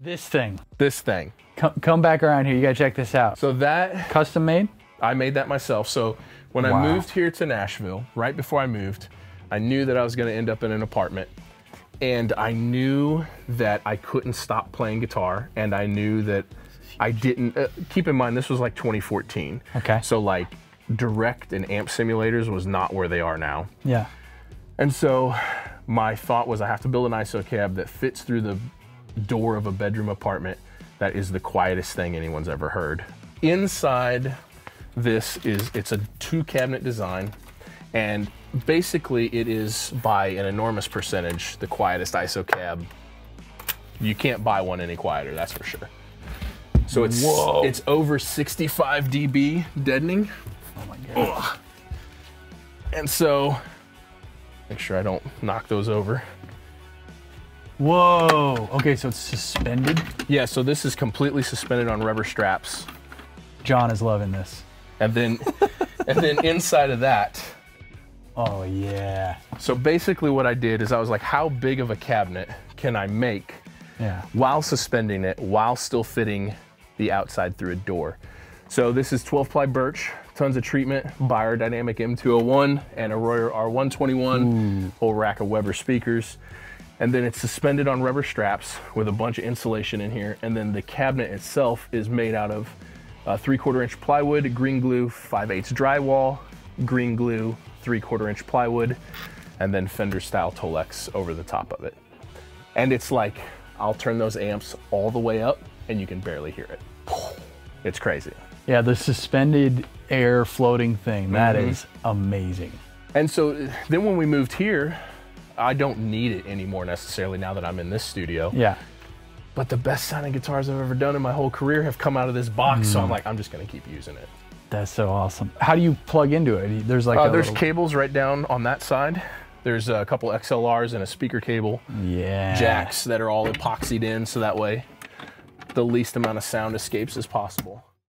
This thing. This thing. Come, come back around here. You gotta check this out. So that Custom made? I made that myself. So when Wow. I moved here to Nashville, right before I moved, I knew that I was going to end up in an apartment. And I knew that I couldn't stop playing guitar. And I knew that I didn't. Uh, keep in mind, this was like 2014. Okay. So, like, direct and amp simulators was not where they are now. Yeah. And so my thought was I have to build an ISO cab that fits through the door of a bedroom apartment that is the quietest thing anyone's ever heard. Inside this is it's a two cabinet design and basically it is by an enormous percentage the quietest ISO cab. You can't buy one any quieter, that's for sure. So it's Whoa. it's over 65 dB deadening. Oh my god. And so make sure I don't knock those over. Whoa. Okay, so it's suspended. Yeah, so this is completely suspended on rubber straps. John is loving this. And then and then inside of that, Oh yeah. so basically what I did is I was like, how big of a cabinet can I make Yeah. while suspending it, while still fitting the outside through a door? So this is 12 ply birch, tons of treatment, Beyerdynamic M201 and a Royer R121, whole rack of Weber speakers. And then it's suspended on rubber straps with a bunch of insulation in here. And then the cabinet itself is made out of uh, three quarter inch plywood, green glue, 5 eighths drywall, green glue, three quarter inch plywood, and then Fender style Tolex over the top of it. And it's like, I'll turn those amps all the way up and you can barely hear it. It's crazy. Yeah, the suspended air floating thing. That is amazing. And so then when we moved here, I don't need it anymore necessarily now that I'm in this studio. Yeah. But the best sounding guitars I've ever done in my whole career have come out of this box. So I'm like, I'm just gonna keep using it. That's so awesome. How do you plug into it? There's like Uh, a there's little- cables right down on that side. There's a couple XLRs and a speaker cable, yeah. jacks that are all epoxied in so that way the least amount of sound escapes as possible.